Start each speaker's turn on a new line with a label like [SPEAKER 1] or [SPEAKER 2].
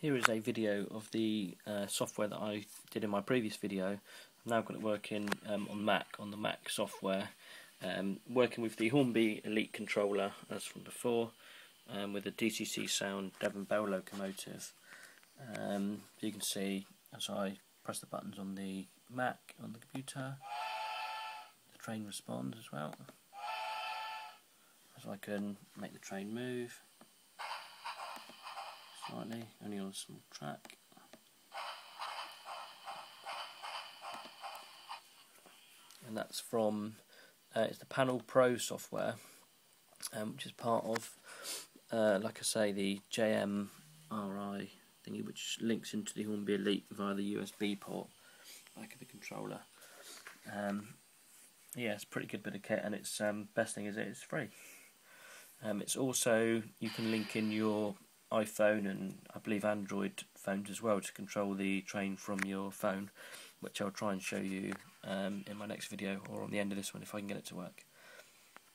[SPEAKER 1] Here is a video of the uh, software that I did in my previous video. I've now got it working um, on Mac, on the Mac software, um, working with the Hornby Elite controller as from before, um, with a DCC sound Devon Belle locomotive. Um, you can see as I press the buttons on the Mac, on the computer, the train responds as well. So I can make the train move slightly, only on a small track. And that's from uh, it's the Panel Pro software, um, which is part of, uh, like I say, the JMRI thingy, which links into the Hornby Elite via the USB port, back of the controller. Um, yeah, it's a pretty good bit of kit, and its um, best thing is it is free. Um, it's also you can link in your iPhone and I believe Android phones as well to control the train from your phone, which I'll try and show you um, in my next video or on the end of this one if I can get it to work.